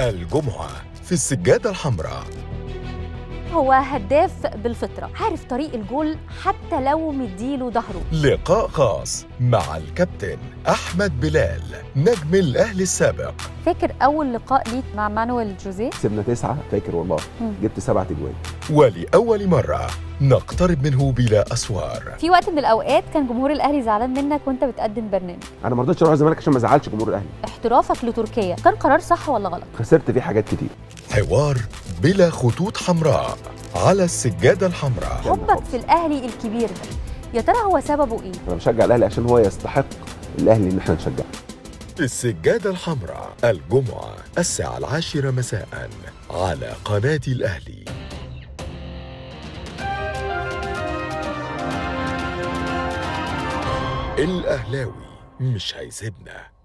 الجمعة في السجادة الحمراء. هو هداف بالفطرة عارف طريق الجول حتى لو مديله ظهره. لقاء خاص مع الكابتن أحمد بلال نجم الأهلي السابق. فاكر أول لقاء ليك مع مانويل جوزيه؟ كسبنا تسعة فاكر والله. مم. جبت سبعة اجوان ولأول مرة نقترب منه بلا أسوار. في وقت من الأوقات كان جمهور الأهلي زعلان منك وأنت بتقدم برنامج. أنا ما رضيتش أروح الزمالك عشان ما أزعلش جمهور الأهلي. احترافك لتركيا كان قرار صح ولا غلط؟ خسرت فيه حاجات كتير. حوار بلا خطوط حمراء على السجادة الحمراء. حبك في الأهلي الكبير ده يا ترى هو سببه إيه؟ أنا بشجع الأهلي عشان هو يستحق الأهلي إن إحنا نشجعه. السجادة الحمراء الجمعة الساعة العاشرة مساء على قناة الأهلي. الأهلاوي مش هيسيبنا.